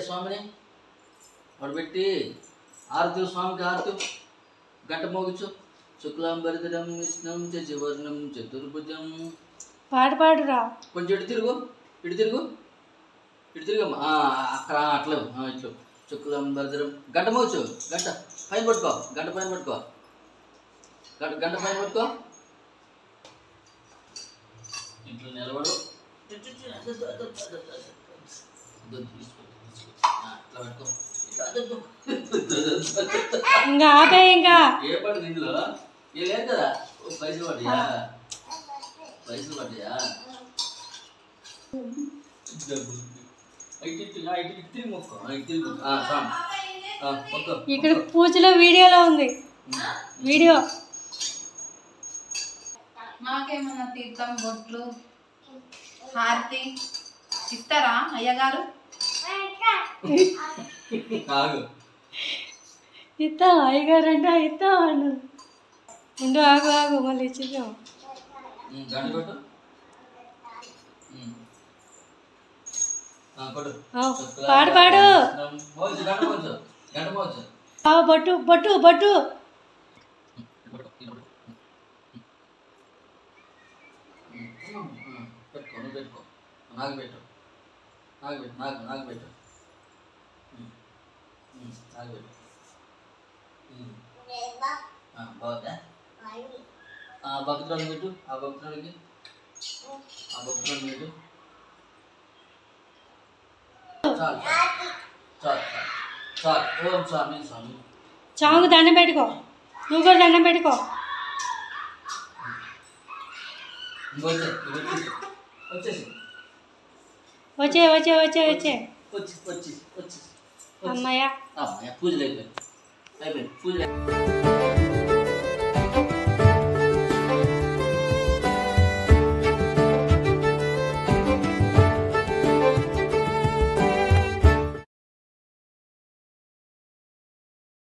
स्वामी आरती स्वामी आरती गंट मोगचो శుక్లాంబరిధరం విష్ణం చవర్ణం చతుర్భుజం. పాట పాడురా. కొంచెం ఇటు తిరుగు ఇటు తిరుగు ఇటు తిరుగమ్మా. ఆ, అక్కడ అట్లా ఇట్లు. శుక్లాంబరిధరం. గంట మోగించు గంట. పైన పట్టుకో గంట పైన పట్టుకో. గంట గంట పైన పట్టుకో. ఇంట్లో నిలబడు. అట్లా పట్టుకో ఇంకా ఆపే ఇంకా. ఏ పడింది ఇందులో లేదు కదా. పైసలు పడ్డాయా? పైసలు పడ్డాయా. ఇక్కడ పూజలో వీడియోలో ఉంది. వీడియో. మాకేమన్నా తీర్థం బొట్లు హారతి ఇస్తారా అయ్యగారు? ఆగు ఇస్తా అయ్యగారు అంటే ఇస్తా అన్నారు ఉండు ఆగు ఆగు మళ్ళీ ఇచ్చేద్దాం. పాడు పాడు. బొట్టు బొట్టు బొట్టు. పెట్టుకో నాకు పెట్టు. నాకు పెట్టు నాకు నాకు పెట్టు. నాకు పెట్టు. బాగుందా? భక్తురాలు పెట్టు ఆ భక్తురాలకి ఆ భక్తురాలు పెట్టు చాలు చాలు చాలు చాలు ఓం స్వామి స్వామి చావుకు దండం పెట్టుకో నువ్వు కూడా దండం పెట్టుకో ఇంకొచ్చే వచ్చేసి వచ్చే వచ్చే వచ్చే వచ్చే వచ్చి వచ్చి వచ్చి అమ్మయ్య అమ్మయ్య పూజలు అయిపోయి అయిపోయింది పూజలు అయిపోయి